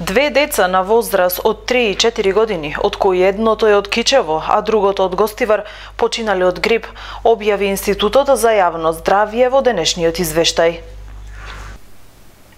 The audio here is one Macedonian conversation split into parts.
Две деца на возраст од 3 и 4 години, од кои едното е од Кичево, а другото од Гостивар, починале од грип, објави Институтот за јавно здравје во денешниот извештај.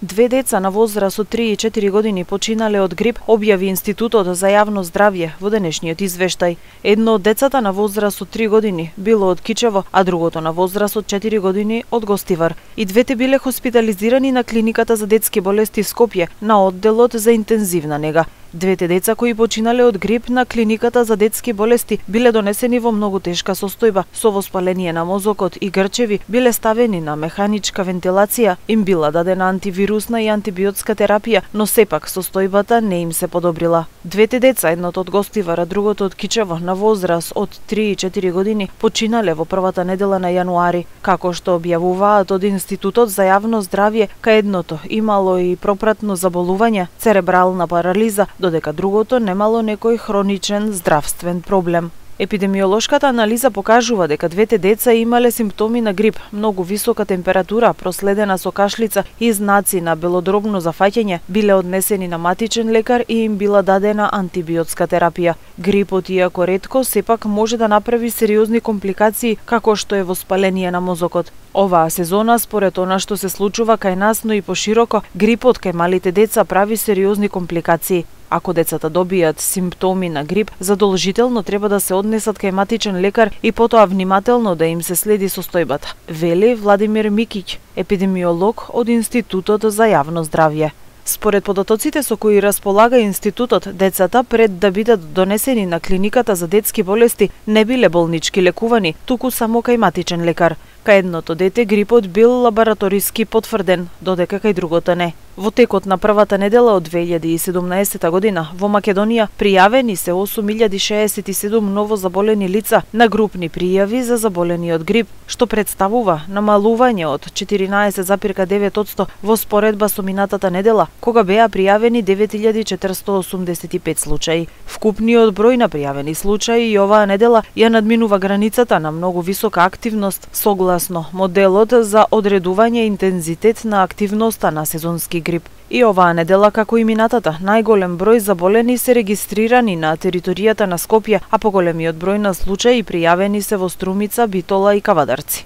Две деца на возраст од 3 и 4 години починале од грип, објави Институтот за јавно здравје во денешниот извештај. Едно од децата на возраст од 3 години било од Кичево, а другото на возраст од 4 години од Гостивар. И двете биле хоспитализирани на клиниката за детски болести Скопје на одделот за интензивна нега. Двете деца кои починале од грип на клиниката за детски болести биле донесени во многу тешка состојба, со воспаление на мозокот и грчеви, биле ставени на механичка вентилација, им била дадена антивирусна и антибиотска терапија, но сепак состојбата не им се подобрила. Двете деца, едното од гостивара, другото од Кичево, на возраст од 3 и 4 години, починале во првата недела на јануари, како што објавуваат од Институтот за јавно здравје, кај едното имало и пропратно заболување, церебрална парализа, додека другото немало некој хроничен здравствен проблем. Епидемиолошката анализа покажува дека двете деца имале симптоми на грип, многу висока температура, проследена со кашлица и знаци на белодробно зафаќање, биле однесени на матичен лекар и им била дадена антибиотска терапија. Грипот, иако ретко, сепак може да направи сериозни компликации, како што е воспаление на мозокот. Оваа сезона, според она што се случува кај нас, но и пошироко, грипот кај малите деца прави сериозни компликации. Ако децата добијат симптоми на грип, задолжително треба да се однесат кај матичен лекар и потоа внимателно да им се следи состојбата, вели Владимир Микиќ, епидемиолог од Институтот за јавно здравје. Според податоците со кои располага институтот, децата пред да бидат донесени на клиниката за детски болести не биле болнички лекувани, туку само кај матичен лекар. Кај едното дете грипот бил лабораториски потврден, додека кај другото не. Во текот на првата недела од 2017 година во Македонија пријавени се 8067 ново заболени лица на групни пријави за заболени од грип, што представува намалување од 14,9% во споредба со минатата недела, кога беа пријавени 9485 случаи. Вкупниот број на пријавени случаи и оваа недела ја надминува границата на многу висока активност согласно моделот за одредување интензитет на активноста на сезонски грип. И оваа недела, како и минатата, најголем број заболени се регистрирани на територијата на Скопје, а поголемиот број на случаи пријавени се во Струмица, Битола и Кавадарци.